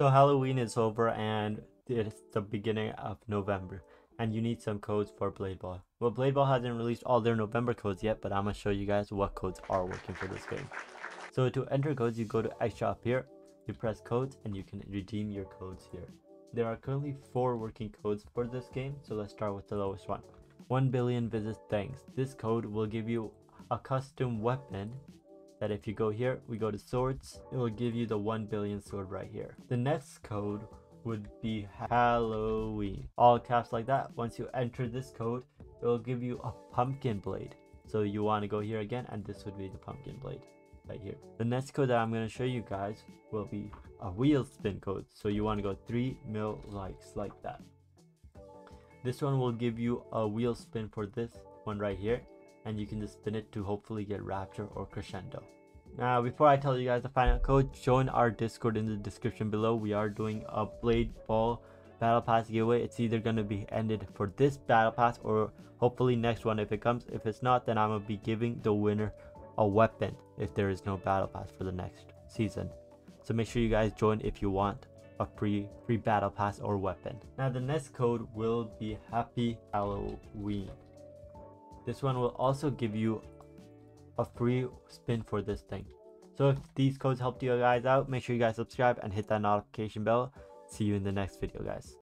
So Halloween is over and it's the beginning of November and you need some codes for Blade Ball. Well, Blade Ball hasn't released all their November codes yet, but I'm going to show you guys what codes are working for this game. So to enter codes, you go to iShop here, you press codes, and you can redeem your codes here. There are currently 4 working codes for this game, so let's start with the lowest one. 1 billion visits thanks. This code will give you a custom weapon that if you go here, we go to swords, it will give you the 1 billion sword right here. The next code would be Halloween. All caps like that. Once you enter this code, it will give you a pumpkin blade. So you want to go here again and this would be the pumpkin blade right here. The next code that I'm going to show you guys will be a wheel spin code. So you want to go 3 mil likes like that. This one will give you a wheel spin for this one right here and you can just spin it to hopefully get rapture or crescendo. Now, before I tell you guys the final code, join our Discord in the description below. We are doing a Blade Ball Battle Pass giveaway. It's either going to be ended for this Battle Pass or hopefully next one if it comes. If it's not, then I'm going to be giving the winner a weapon if there is no Battle Pass for the next season. So make sure you guys join if you want a free free battle pass or weapon. Now the next code will be Happy Halloween. This one will also give you a free spin for this thing. So if these codes helped you guys out, make sure you guys subscribe and hit that notification bell. See you in the next video guys.